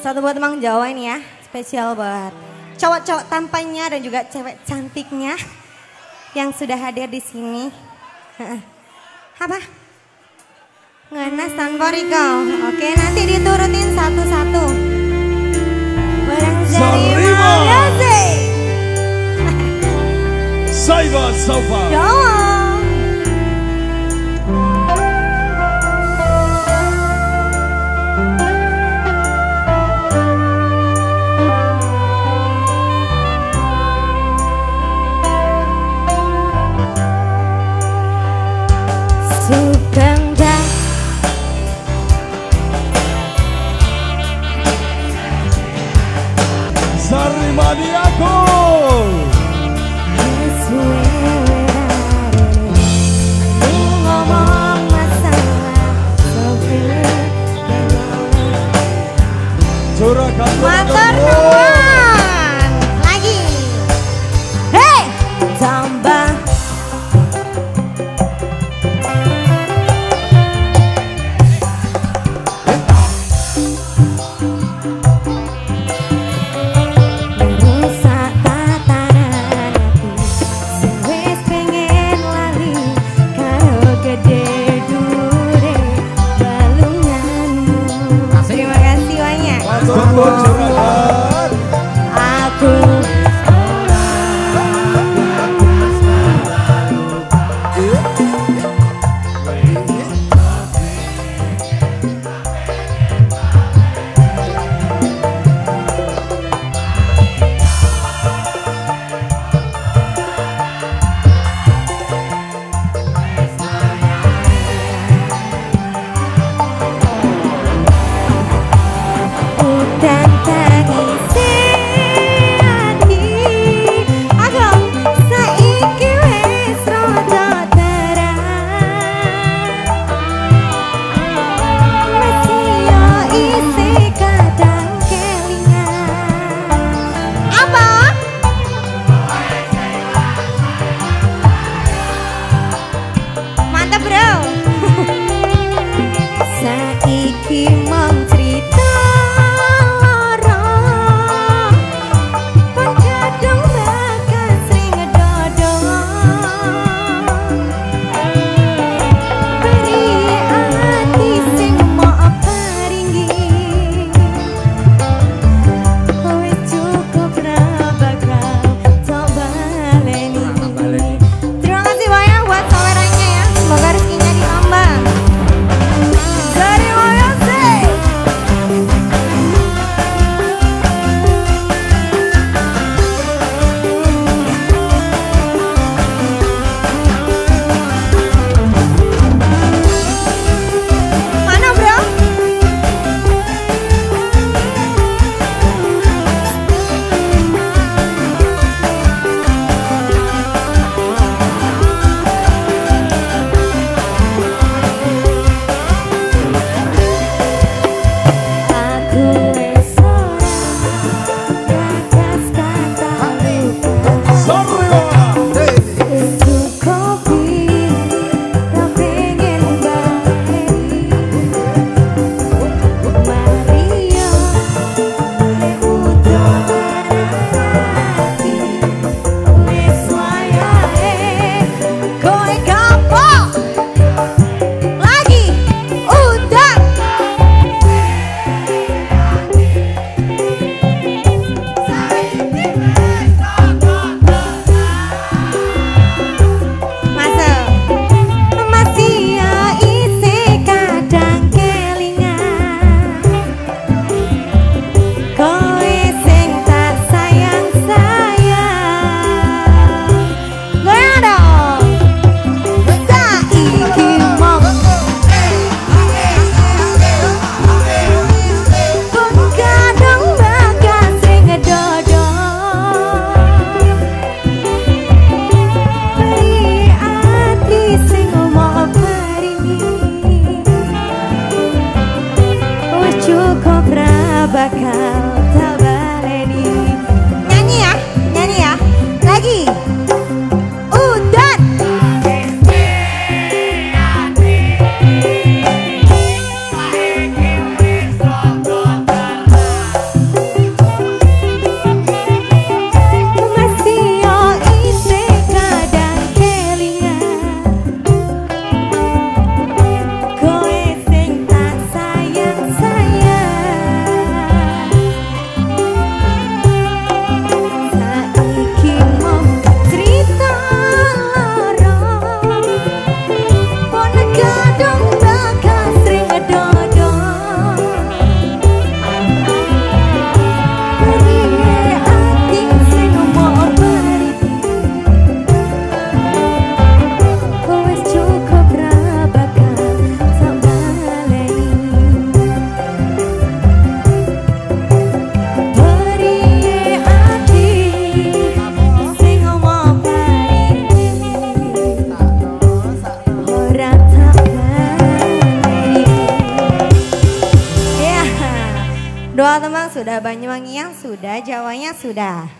Satu buat emang Jawa ini ya, spesial buat cowok-cowok tampannya dan juga cewek cantiknya yang sudah hadir di sini. Apa? Ngenas tanpa rigau. Oke, nanti diturutin satu-satu. Barang Zarima Yosi. Saiba Sofa. Jawa. cima de. 光光就到了 iki mang cobra bacal Doa tembang sudah, Banyuwangian sudah, Jawanya sudah.